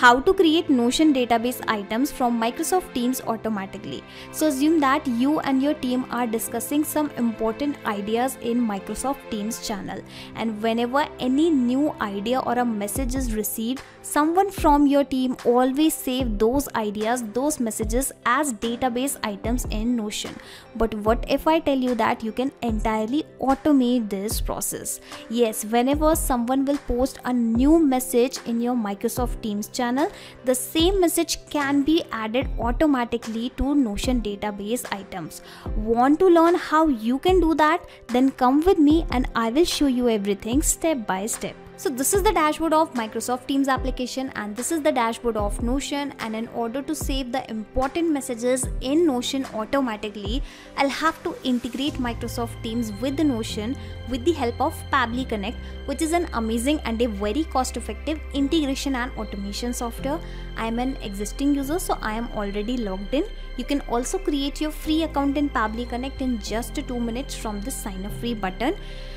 how to create Notion database items from Microsoft Teams automatically. So assume that you and your team are discussing some important ideas in Microsoft Teams channel and whenever any new idea or a message is received, someone from your team always save those ideas, those messages as database items in Notion. But what if I tell you that you can entirely automate this process? Yes, whenever someone will post a new message in your Microsoft Teams channel, the same message can be added automatically to Notion database items. Want to learn how you can do that? Then come with me and I will show you everything step by step. So this is the dashboard of Microsoft Teams application and this is the dashboard of Notion and in order to save the important messages in Notion automatically, I'll have to integrate Microsoft Teams with the Notion with the help of Pabbly Connect which is an amazing and a very cost effective integration and automation software. I am an existing user so I am already logged in. You can also create your free account in Pabbly Connect in just 2 minutes from the sign up free button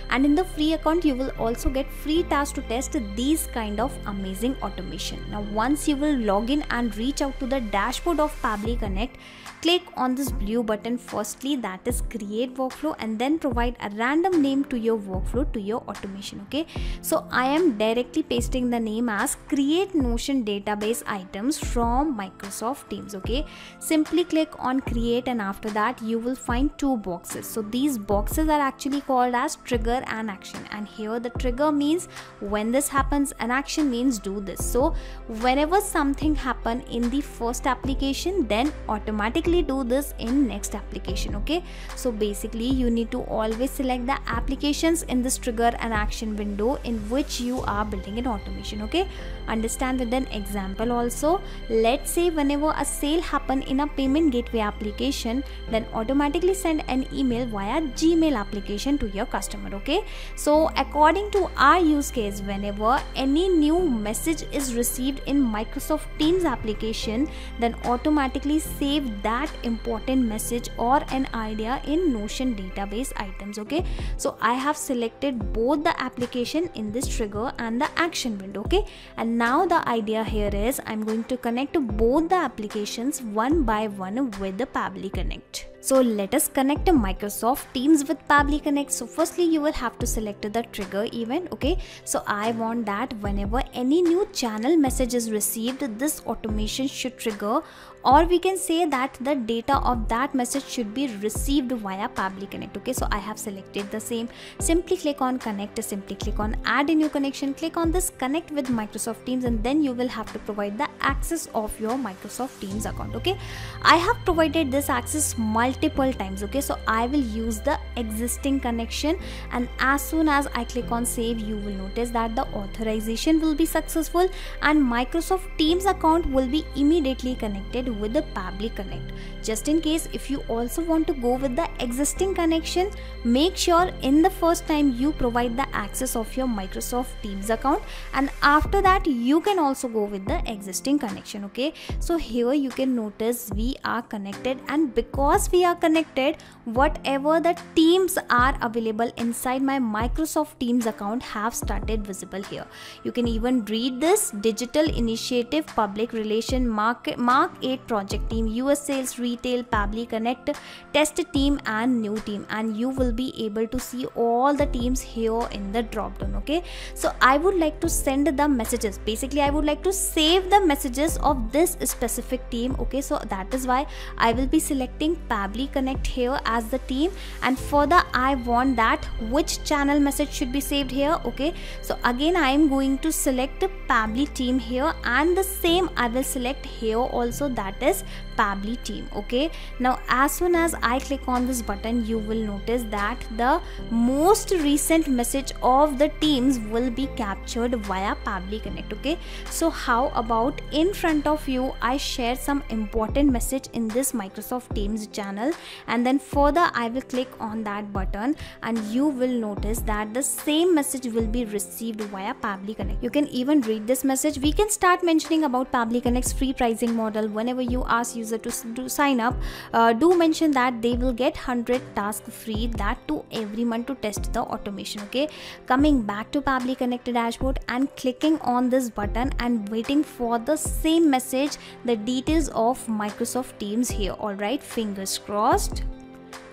and in the free account you will also get free tasks to test these kind of amazing automation. Now once you will log in and reach out to the dashboard of Pabbly Connect click on this blue button. Firstly that is create workflow and then provide a random name to your workflow to your automation okay? So i am directly pasting the name as create notion database items from microsoft teams okay? Simply click on create and after that you will find two boxes. So these boxes are actually called as trigger and action. And here the trigger means when this happens an action means do this. So whenever something happen in the first application then automatically do this in next application okay? So basically you need to always select the applications in this trigger and action window in which you are building an automation okay? Understand with an example also. Let's say whenever a sale happen in a payment gateway application then automatically send an email via gmail application to your customer okay so according to our use case whenever any new message is received in microsoft teams application then automatically save that important message or an idea in notion database items okay so i have selected both the application in this trigger and the action window okay and now the idea here is i'm going to connect both the applications one by one with the Pabbly Connect. So let us connect to Microsoft Teams with Pabbly Connect. So firstly you will have to select the trigger event. Okay. So I want that whenever any new channel message is received, this automation should trigger or we can say that the data of that message should be received via Pabbly Connect. Okay. So I have selected the same. Simply click on connect, simply click on add a new connection, click on this connect with Microsoft Teams and then you will have to provide the access of your Microsoft Teams account. Okay. I have provided this access multiple times okay so i will use the existing connection and as soon as i click on save you will notice that the authorization will be successful and microsoft teams account will be immediately connected with the Pabbly Connect. Just in case if you also want to go with the existing connection make sure in the first time you provide the access of your microsoft teams account. And after that you can also go with the existing connection okay? So here you can notice we are connected. And because we are connected whatever the teams are available inside my microsoft teams account have started visible here. You can even read this digital initiative public relation mark mark 8 project team us sales retail Pabbly connect test team and new team. And you will be able to see all the teams here in the drop down okay? So i would like to send the messages. Basically i would like to save the messages of this specific team okay? So that is why i will be selecting Pabbly Connect here as the team. And further I want that which channel message should be saved here okay? So again I am going to select Pabbly team here and the same I will select here also that is Pabbly team okay now as soon as I click on this button you will notice that the most recent message of the teams will be captured via Pabbly Connect okay so how about in front of you I share some important message in this Microsoft Teams channel and then further I will click on that button and you will notice that the same message will be received via Pabbly Connect. You can even read this message. We can start mentioning about Pabbly Connect's free pricing model whenever you ask user to, to sign up. Uh, do mention that they will get 100 tasks free that to every month to test the automation. Okay, coming back to Pabbly connected dashboard and clicking on this button and waiting for the same message, the details of Microsoft Teams here. All right, fingers crossed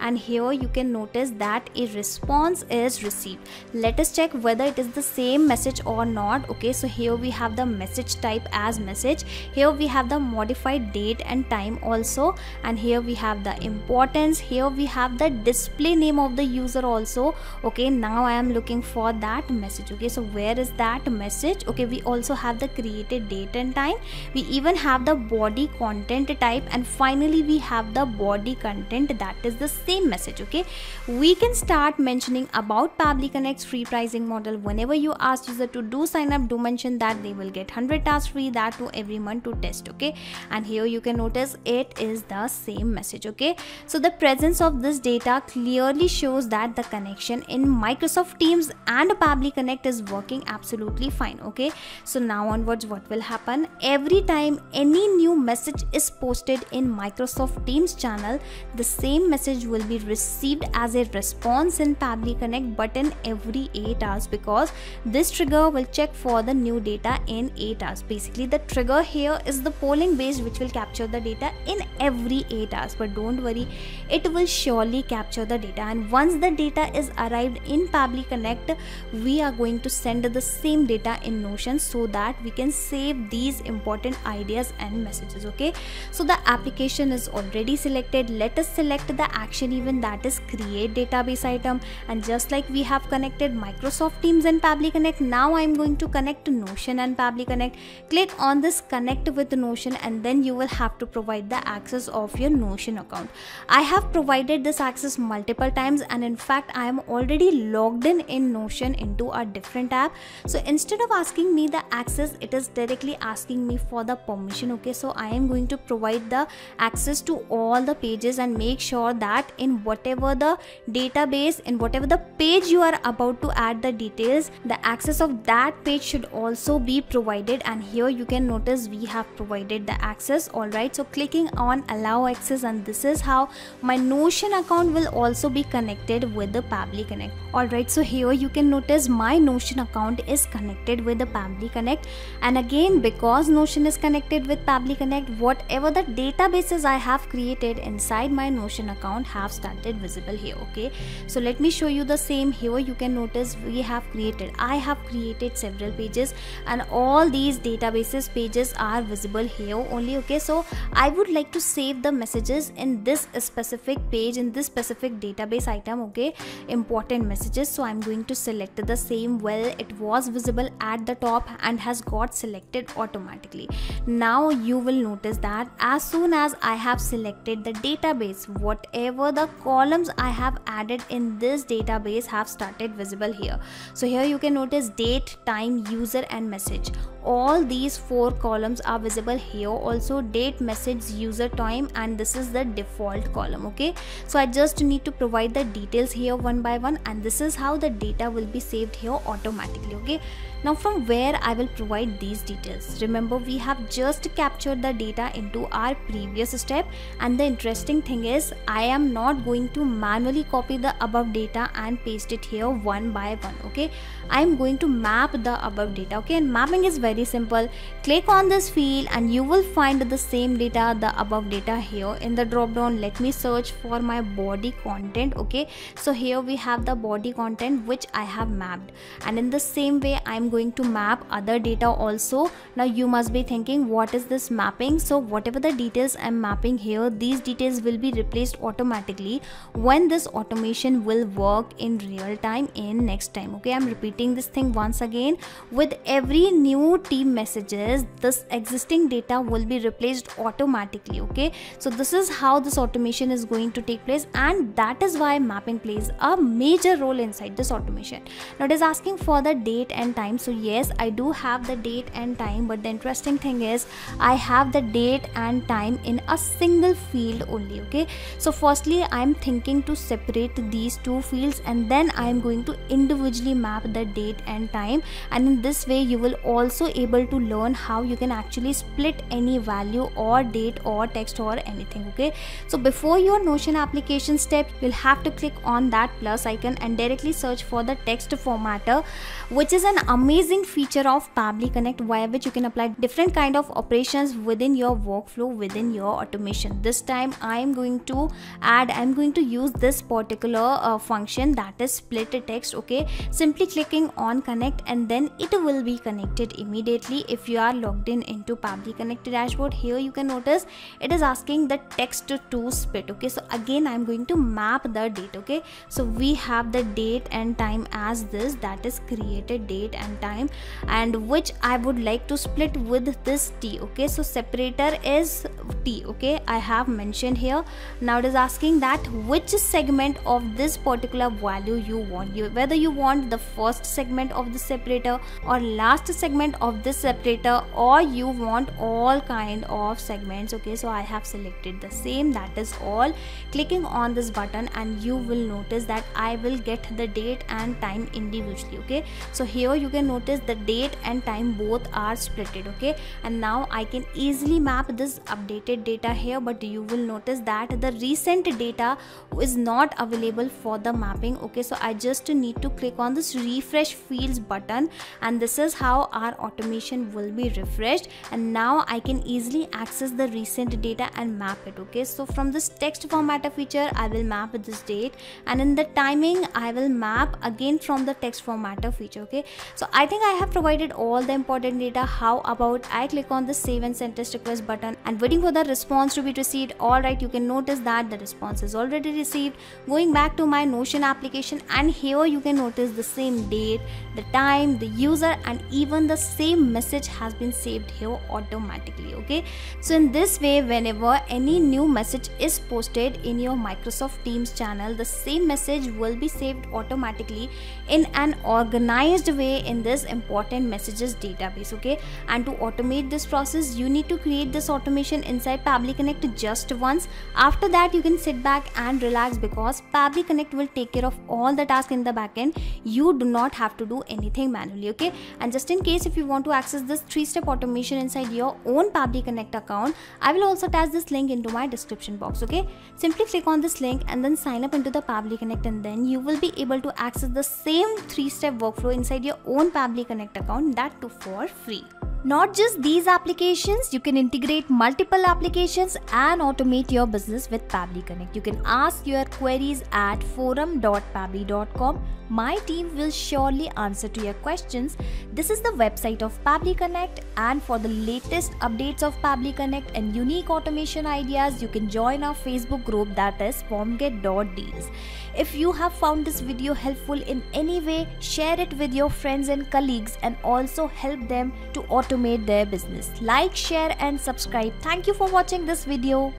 and here you can notice that a response is received. Let us check whether it is the same message or not. Okay so here we have the message type as message. Here we have the modified date and time also. And here we have the importance. Here we have the display name of the user also. Okay now i am looking for that message. Okay so where is that message? Okay we also have the created date and time. We even have the body content type. And finally we have the body content. That is the same message okay? We can start mentioning about Pabbly Connect's free pricing model. Whenever you ask user to do sign up do mention that they will get 100 tasks free that to every month to test okay? And here you can notice it is the same message okay? So the presence of this data clearly shows that the connection in Microsoft Teams and Pabbly Connect is working absolutely fine okay? So now onwards what will happen? Every time any new message is posted in Microsoft Teams channel the same message will will be received as a response in Pabbly Connect button every 8 hours because this trigger will check for the new data in 8 hours. Basically the trigger here is the polling base which will capture the data in every 8 hours. But don't worry it will surely capture the data. And once the data is arrived in Pabbly Connect we are going to send the same data in Notion so that we can save these important ideas and messages okay? So the application is already selected. Let us select the action even that is create database item. And just like we have connected Microsoft Teams and Pabbly Connect now I'm going to connect to Notion and Pabbly Connect click on this connect with Notion and then you will have to provide the access of your Notion account. I have provided this access multiple times and in fact I am already logged in in Notion into a different app. So instead of asking me the access it is directly asking me for the permission okay? So I am going to provide the access to all the pages and make sure that in whatever the database in whatever the page you are about to add the details the access of that page should also be provided. And here you can notice we have provided the access. Alright so clicking on allow access and this is how my notion account will also be connected with the Pabbly Connect. Alright so here you can notice my notion account is connected with the Pabbly Connect. And again because notion is connected with Pabbly Connect whatever the databases I have created inside my notion account have have started visible here okay? So let me show you the same here. You can notice we have created I have created several pages and all these databases pages are visible here only okay? So I would like to save the messages in this specific page in this specific database item okay? Important messages. So I'm going to select the same. Well it was visible at the top and has got selected automatically. Now you will notice that as soon as I have selected the database whatever the columns I have added in this database have started visible here. So here you can notice date, time, user and message. All these four columns are visible here also date, message, user, time and this is the default column okay. So I just need to provide the details here one by one and this is how the data will be saved here automatically okay. Now from where I will provide these details. Remember we have just captured the data into our previous step and the interesting thing is I am not going to manually copy the above data and paste it here one by one okay. I am going to map the above data okay and mapping is very simple. Click on this field and you will find the same data the above data here in the drop down let me search for my body content okay. So here we have the body content which I have mapped and in the same way I going to map other data also. Now you must be thinking what is this mapping? So whatever the details I'm mapping here these details will be replaced automatically when this automation will work in real time in next time okay? I'm repeating this thing once again. With every new team messages this existing data will be replaced automatically okay? So this is how this automation is going to take place and that is why mapping plays a major role inside this automation. Now it is asking for the date and time time. So yes i do have the date and time but the interesting thing is i have the date and time in a single field only okay? So firstly i'm thinking to separate these two fields and then i'm going to individually map the date and time. And in this way you will also able to learn how you can actually split any value or date or text or anything okay? So before your notion application step you'll have to click on that plus icon and directly search for the text formatter which is an amazing feature of Pabbly Connect via which you can apply different kind of operations within your workflow within your automation. This time I am going to add I'm going to use this particular uh, function that is split text okay? Simply clicking on connect and then it will be connected immediately if you are logged in into Pabbly Connect dashboard. Here you can notice it is asking the text to split okay? So again I'm going to map the date okay? So we have the date and time as this that is created date and time and which I would like to split with this T okay? So separator is T okay? I have mentioned here. Now it is asking that which segment of this particular value you want. You whether you want the first segment of the separator or last segment of this separator or you want all kind of segments okay? So I have selected the same. That is all. Clicking on this button and you will notice that I will get the date and time individually okay? So here you can notice the date and time both are splitted okay? And now I can easily map this updated data here but you will notice that the recent data is not available for the mapping okay? So I just need to click on this refresh fields button and this is how our automation will be refreshed. And now I can easily access the recent data and map it okay? So from this text formatter feature I will map this date and in the timing I will map again from the text formatter feature okay? So I think I have provided all the important data. How about I click on the save and send test request button and waiting for the response to be received? Alright you can notice that the response is already received. Going back to my notion application and here you can notice the same date the time the user and even the same message has been saved here automatically okay? So in this way whenever any new message is posted in your microsoft teams channel the same message will be saved automatically in an organized way in this important messages database okay? And to automate this process you need to create this automation inside Pabbly Connect just once. After that you can sit back and relax because Pabbly Connect will take care of all the tasks in the backend. You do not have to do anything manually okay? And just in case if you want to access this three-step automation inside your own Pabbly Connect account I will also attach this link into my description box okay? Simply click on this link and then sign up into the Pabbly Connect and then you will be able to access the same three-step workflow inside your own Pabbly Connect account that too for free. Not just these applications, you can integrate multiple applications and automate your business with Pabbly Connect. You can ask your queries at forum.pabbly.com. My team will surely answer to your questions. This is the website of Pabbly Connect and for the latest updates of Pabbly Connect and unique automation ideas, you can join our Facebook group that is formget.deals. If you have found this video helpful in any way, share it with your friends and colleagues and also help them to automate their business. Like, share and subscribe. Thank you for watching this video.